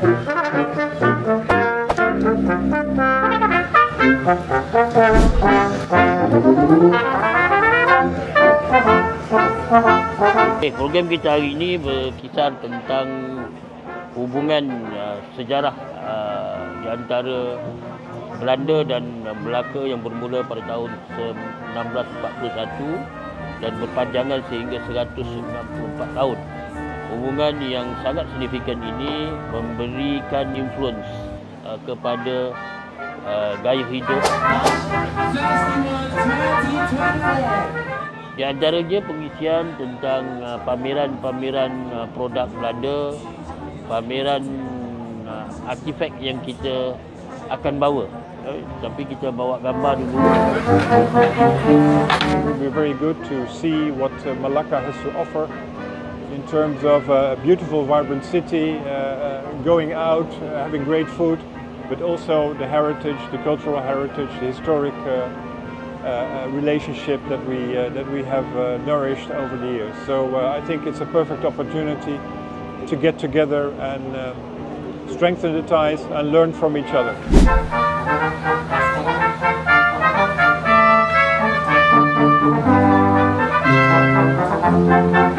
Okay, program kita hari ini berkisar tentang hubungan uh, sejarah uh, di antara Belanda dan Melaka yang bermula pada tahun 1641 dan berpanjangan sehingga 194 tahun. Hubungan yang sangat signifikan ini memberikan influence uh, kepada uh, gaya hidup di antaranya pengisian tentang uh, pameran-pameran uh, produk Belanda, pameran uh, artifak yang kita akan bawa. Eh, tapi kita bawa gambar dulu. Be very good to see what uh, Malacca has to offer in terms of uh, a beautiful, vibrant city, uh, uh, going out, having great food, but also the heritage, the cultural heritage, the historic uh, relationship that we uh, that we have uh, nourished over the years. So I think it's a perfect opportunity to get together and strengthen the ties and learn from each other. Thank you.